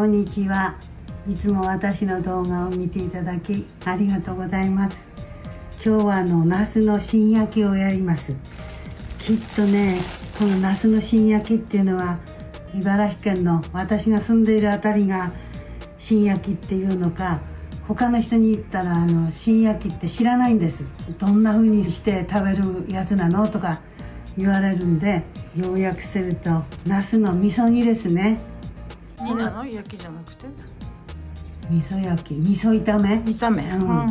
こんにちは。いつも私の動画を見ていただきありがとうございます。今日はあのナスの新焼きをやります。きっとねこのナスの新焼きっていうのは茨城県の私が住んでいる辺りが新焼きっていうのか他の人に言ったらあの新焼きって知らないんです。どんな風にして食べるやつなのとか言われるんで要約するとナスの味噌煮ですね。煮なの？焼きじゃなくて？味噌焼き。味噌炒め？炒め。うん。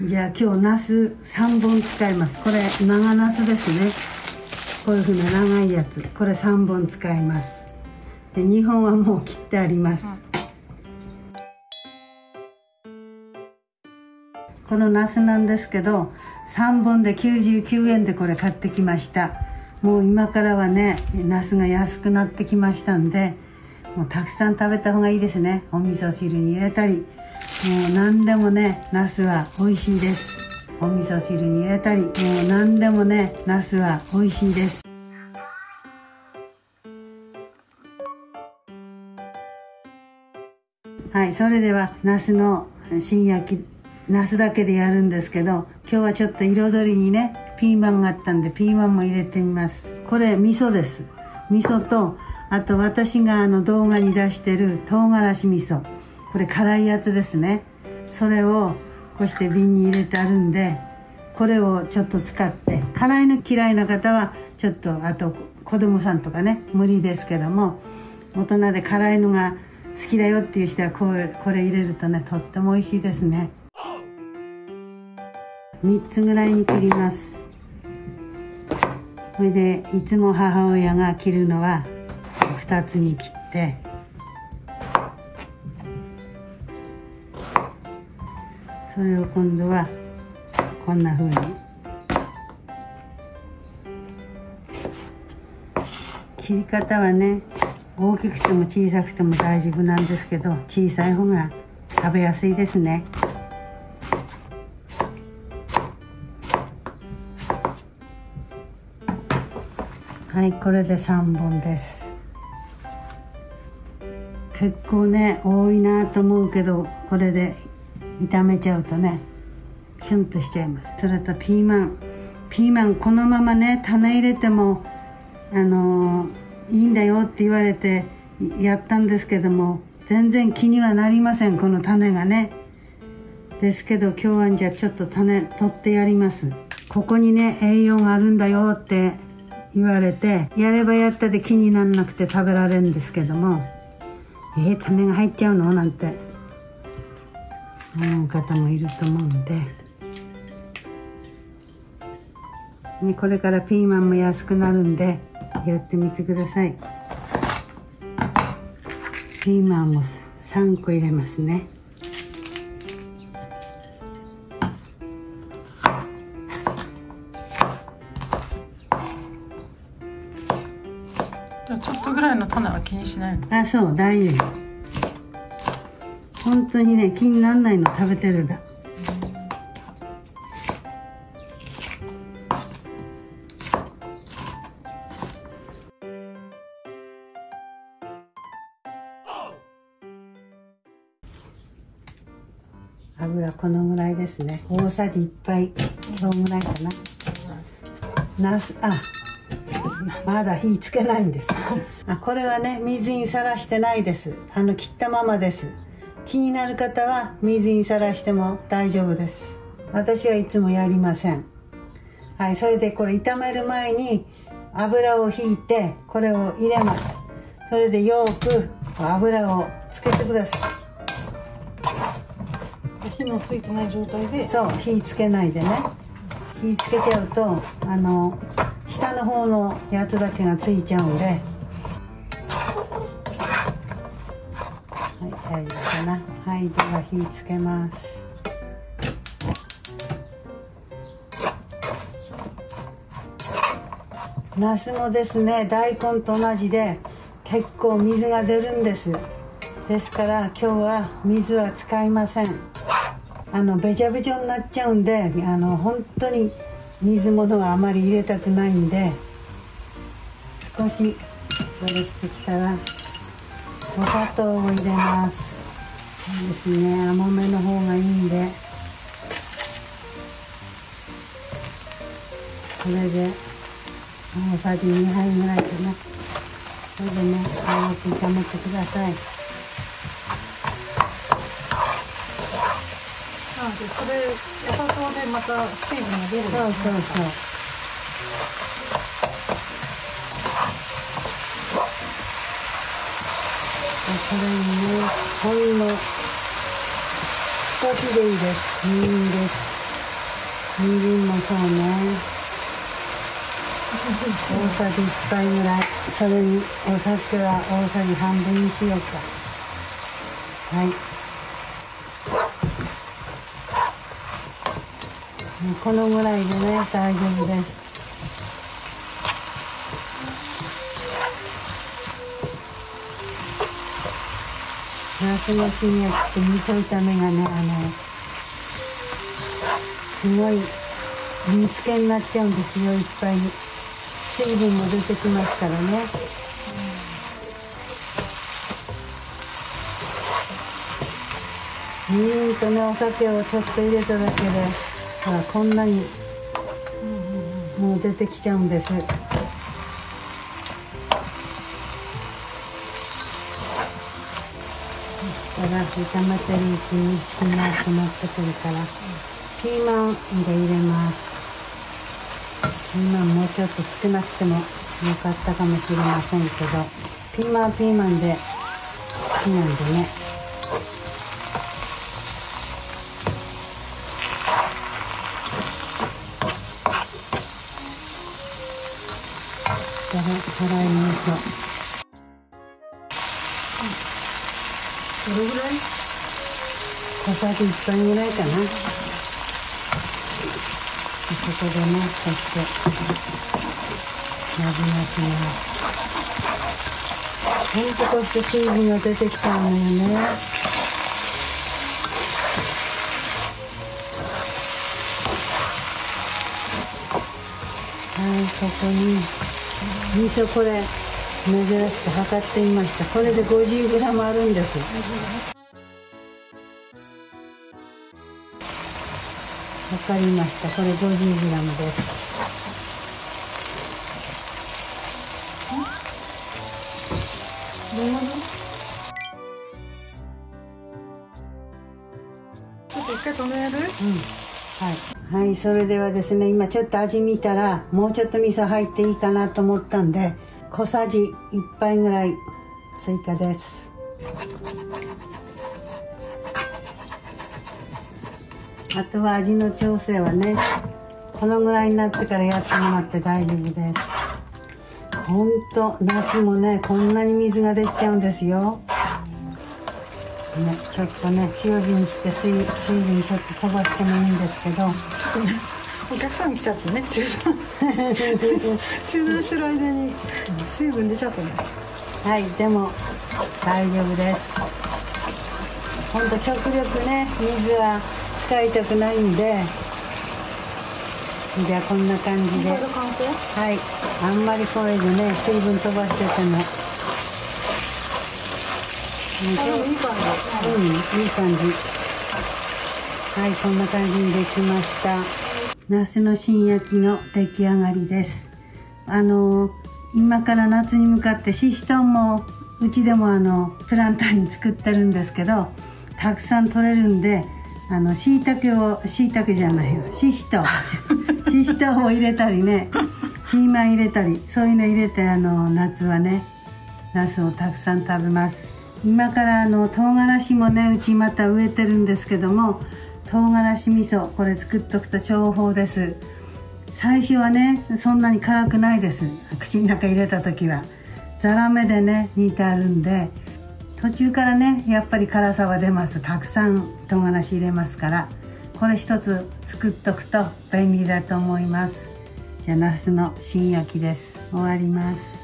うん。じゃあ今日ナス3本使います。これ長ナスですね。こういうふうな長いやつ。これ3本使います。で2本はもう切ってあります、このナスなんですけど3本で99円でこれ買ってきました。もう今からはねナスが安くなってきましたんでもうたくさん食べた方がいいですね。お味噌汁に入れたり。もう何でもねナスは美味しいです。お味噌汁に入れたり。もう何でもねナスは美味しいです。はいそれではナスの新焼きナスだけでやるんですけど今日はちょっと彩りにねピーマンがあったんでピーマンも入れてみます。これ味噌です。味噌とあと私があの動画に出してる唐辛子味噌。これ辛いやつですね。それをこうして瓶に入れてあるんでこれをちょっと使って辛いの嫌いな方はちょっとあと子供さんとかね無理ですけども大人で辛いのが好きだよっていう人はこれこれ入れるとねとっても美味しいですね。3つぐらいに切ります。それでいつも母親が切るのは2つに切って。それを今度はこんな風に。切り方はね大きくても小さくても大丈夫なんですけど小さい方が食べやすいですね。はいこれで3本です。結構ね多いなと思うけどこれで炒めちゃうとねシュンとしちゃいます。それとピーマン。ピーマンこのままね種入れてもあのーいいんだよって言われてやったんですけども全然気にはなりませんこの種がね。ですけど今日はじゃあちょっと種取ってやります。ここにね栄養があるんだよって言われてやればやったで気にならなくて食べられるんですけどもえー、種が入っちゃうの？なんて。思う方もいると思うんで、ね、これからピーマンも安くなるんでやってみてください。ピーマンも3個入れますね。の種は気にしないの？あそう大丈夫。本当にね気にならないの食べてるら油このぐらいですね。大さじ1杯。どんぐらいかな。なすあまだ火つけないんです。あこれはね水にさらしてないです。あの切ったままです。気になる方は水にさらしても大丈夫です。私はいつもやりません。はいそれでこれ炒める前に油をひいてこれを入れます。それでよく油をつけてくださ火のついてない状態で。いそう火つけないでね。火つけちゃうとあの下の方のやつだけがついちゃうんで。はい大丈夫かな。はいでは火つけます。ナスもですね大根と同じで結構水が出るんです。ですから今日は水は使いません。あのべちゃべちゃになっちゃうんであの本当に水物はあまり入れたくないんで少しこれしてきたらお砂糖を入れます。いいですね。甘めの方がいいんでこれで大さじ2杯ぐらいかな。これでねよく炒めてください。あでそれお砂糖でまた水分が出るそうそうそう。これにねほんの少しでいいです。みりんです。みりんもそうね。大さじ1杯ぐらい。それにお酒は大さじ半分にしようか。はいもうこのぐらいでね大丈夫です。夏の新薬って味噌炒めがねあのすごい煮つけになっちゃうんですよいっぱい。に水分も出てきますからね、みりんとねお酒をちょっと入れただけで。ほらこんなにもう出てきちゃうんです。そしたら炒めてるうちにしんなりとなってくるからピーマンで入れます。ピーマンもうちょっと少なくてもよかったかもしれませんけどピーマンはピーマンで好きなんでね。そしたら辛い味噌どれぐらい？小さじ1杯ぐらいかな。ここでねそしてなじませます。ほんとこうして水分が出てきちゃうのよね。はいここに味噌これ珍しく測ってみました。これで 50g あるんです。わかりました。これ 50g です。ちょっと一回止める？うん。はい、はい、それではですね今ちょっと味見たらもうちょっと味噌入っていいかなと思ったんで小さじ1杯ぐらい追加です。あとは味の調整はねこのぐらいになってからやってもらって大丈夫です。ほんとナスもねこんなに水が出ちゃうんですよ。ね、ちょっとね強火にして水水分ちょっと飛ばしてもいいんですけど。お客さん来ちゃってね中断。中断してる間に。水分出ちゃったね。はいでも大丈夫です。ほんと極力ね水は使いたくないんで。じゃあこんな感じで。はいあんまりこれでね水分飛ばしててもいい感じ。うん、いい感じ。はい、こんな感じにできました。ナスの新焼きの出来上がりです。あの、今から夏に向かってシシトウも、うちでもあの、プランターに作ってるんですけど、たくさん取れるんで、あの、椎茸を、椎茸じゃないよ、シ シトウ。シシトウを入れたりね、ピーマン入れたり、そういうの入れて、あの、夏はね、ナスをたくさん食べます今からあの唐辛子もねうちまた植えてるんですけども唐辛子味噌これ作っとくと重宝です。最初はねそんなに辛くないです。口の中入れた時は。ザラメでね煮てあるんで途中からねやっぱり辛さは出ます。たくさん唐辛子入れますから。これ一つ作っとくと便利だと思います。じゃあナスの新焼きです。終わります。